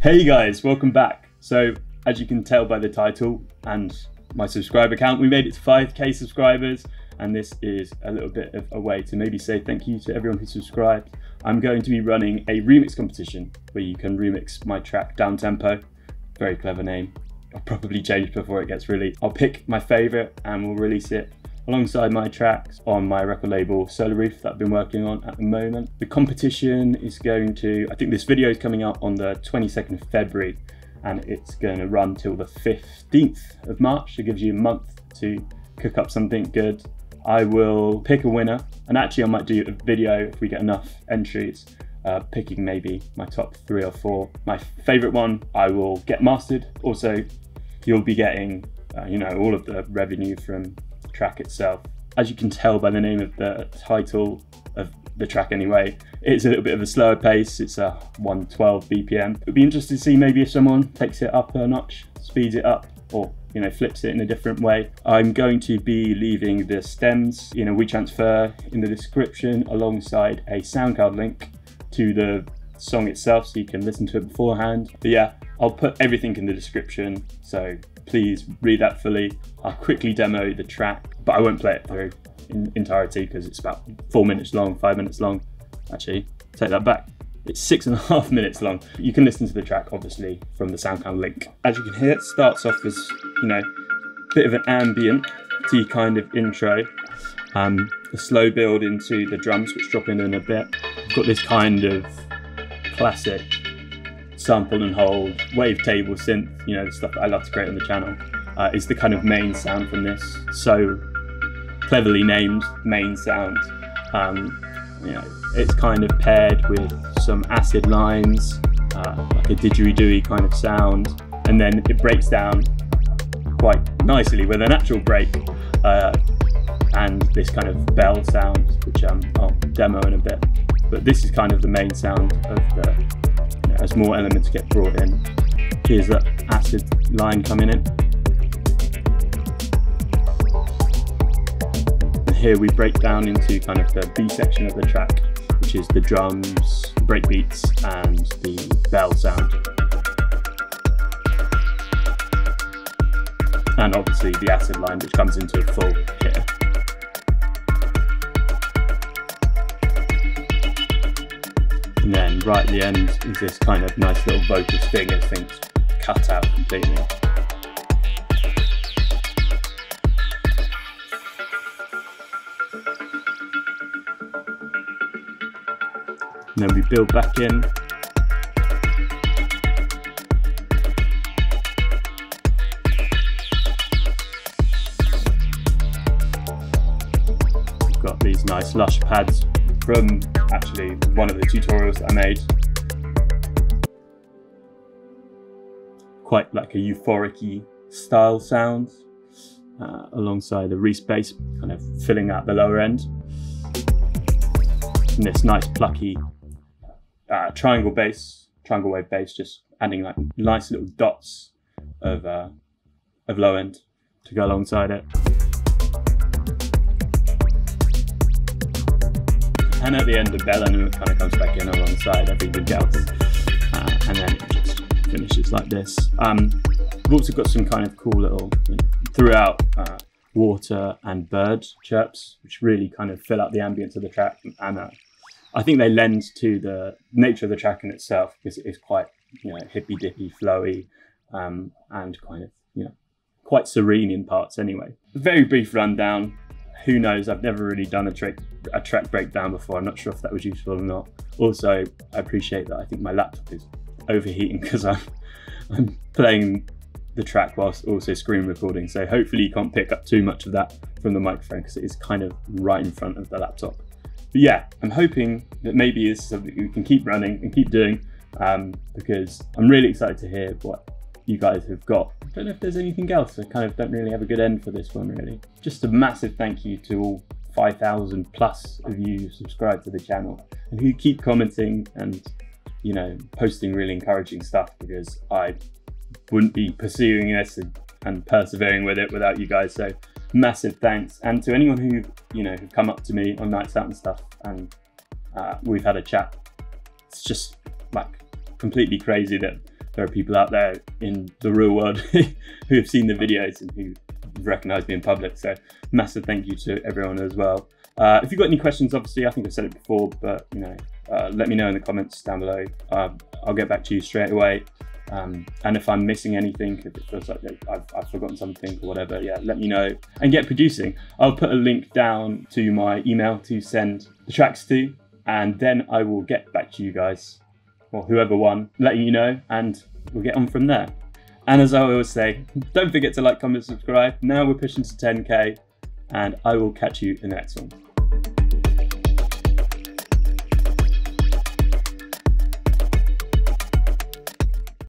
Hey guys, welcome back. So, as you can tell by the title and my subscriber count, we made it to 5k subscribers, and this is a little bit of a way to maybe say thank you to everyone who subscribed. I'm going to be running a remix competition where you can remix my track Down Tempo. Very clever name. I'll probably change before it gets released. I'll pick my favorite and we'll release it alongside my tracks on my record label Solar Reef that I've been working on at the moment. The competition is going to, I think this video is coming out on the 22nd of February and it's going to run till the 15th of March. It gives you a month to cook up something good. I will pick a winner and actually I might do a video if we get enough entries uh, picking maybe my top three or four. My favorite one I will get mastered. Also, you'll be getting, uh, you know, all of the revenue from track itself. As you can tell by the name of the title of the track anyway, it's a little bit of a slower pace. It's a 112 BPM. It'd be interesting to see maybe if someone takes it up a notch, speeds it up, or you know flips it in a different way. I'm going to be leaving the stems in a WeTransfer in the description alongside a SoundCloud link to the song itself so you can listen to it beforehand. But yeah, I'll put everything in the description. So please read that fully. I'll quickly demo the track, but I won't play it through in entirety because it's about four minutes long, five minutes long. Actually, take that back. It's six and a half minutes long. You can listen to the track, obviously, from the SoundCloud link. As you can hear, it starts off as, you know, a bit of an ambient kind of intro. Um, a slow build into the drums, which drop in in a bit. Got this kind of classic sample and hold, wavetable synth, you know, the stuff that I love to create on the channel, uh, is the kind of main sound from this. So cleverly named main sound. Um, you know, it's kind of paired with some acid lines, uh, like a didgeridoo kind of sound, and then it breaks down quite nicely with a natural break uh, and this kind of bell sound, which um, I'll demo in a bit. But this is kind of the main sound of the as more elements get brought in. Here's that acid line coming in. And here we break down into kind of the B section of the track, which is the drums, breakbeats, and the bell sound. And obviously the acid line, which comes into a full here. Right at the end is this kind of nice little vocal sting as things cut out completely. And then we build back in. We've got these nice lush pads from actually one of the tutorials I made. Quite like a euphoric style sound uh, alongside the Reese bass kind of filling out the lower end. And this nice plucky uh, triangle bass, triangle wave bass, just adding like nice little dots of, uh, of low end to go alongside it. And at the end the bell element kind of comes back in alongside everything else uh, and then it just finishes like this. Um, we've also got some kind of cool little you know, throughout uh, water and bird chirps which really kind of fill out the ambience of the track. And uh, I think they lend to the nature of the track in itself because it is quite you know hippy dippy flowy um, and kind of you know quite serene in parts anyway. Very brief rundown who knows? I've never really done a track a track breakdown before. I'm not sure if that was useful or not. Also, I appreciate that. I think my laptop is overheating because I'm I'm playing the track whilst also screen recording. So hopefully you can't pick up too much of that from the microphone because it is kind of right in front of the laptop. But yeah, I'm hoping that maybe this is something we can keep running and keep doing um, because I'm really excited to hear what you guys have got. I don't know if there's anything else. I kind of don't really have a good end for this one, really. Just a massive thank you to all 5,000 plus of you who subscribe to the channel and who keep commenting and, you know, posting really encouraging stuff because I wouldn't be pursuing this and, and persevering with it without you guys. So massive thanks. And to anyone who, you know, have come up to me on nights out and stuff and Uh, we've had a chat. It's just like completely crazy that there are people out there in the real world who have seen the videos and who recognize me in public. So massive thank you to everyone as well. Uh, if you've got any questions, obviously, I think I've said it before, but you know, uh, let me know in the comments down below. Uh, I'll get back to you straight away. Um, and if I'm missing anything, if it feels like I've, I've, forgotten something or whatever, yeah, let me know and get producing. I'll put a link down to my email to send the tracks to, and then I will get back to you guys or whoever won, letting you know, and we'll get on from there. And as I always say, don't forget to like, comment, subscribe. Now we're pushing to 10k, and I will catch you in the next one.